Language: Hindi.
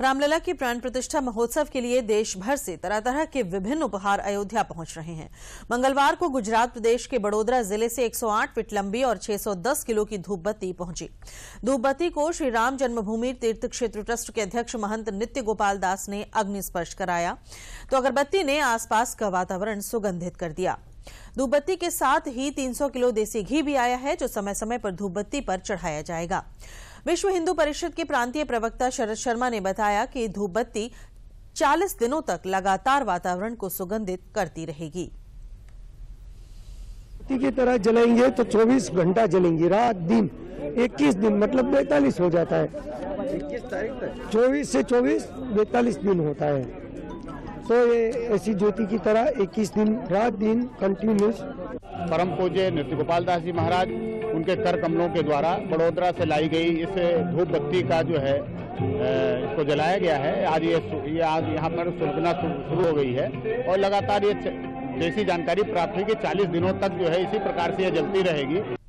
रामलला की प्राण प्रतिष्ठा महोत्सव के लिए देश भर से तरह तरह के विभिन्न उपहार अयोध्या पहुँच रहे हैं। मंगलवार को गुजरात प्रदेश के बड़ोदरा ज़िले से 108 फीट लंबी और 610 किलो की धूपबत्ती पहुँची। धूपबत्ती को श्री राम जन्मभूमि तीर्थ क्षेत्र ट्रस्ट के अध्यक्ष महंत नित्य गोपाल दास ने अग्नि स्पर्श कराया। तो अगरबत्ती ने आसपास का वातावरण सुगंधित कर दिया। धूपबत्ती के साथ ही 300 किलो देसी घी भी आया है, जो समय समय पर धूपबत्ती पर चढ़ाया जाएगा। विश्व हिंदू परिषद के प्रांतीय प्रवक्ता शरद शर्मा ने बताया कि धूप बत्ती चालीस दिनों तक लगातार वातावरण को सुगंधित करती रहेगी। की तरह जलेंगे तो 24 घंटा जलेंगी रात दिन। 21 दिन मतलब 42 हो जाता है। 24 से 24 42 दिन होता है। तो ये ऐसी ज्योति की तरह 21 दिन रात दिन कंटिन्यूस परम पूज्य नृत्य गोपाल दास जी महाराज उनके कर कमलों के द्वारा बड़ोदरा से लाई गई इस धूप बत्ती का जो है इसको जलाया गया है। आज ये ये आज यहाँ पर सुलगना शुरू हो गई है और लगातार ये जैसी जानकारी प्राप्त हुई कि 40 दिनों तक जो है इसी प्रकार से ये जलती रहेगी।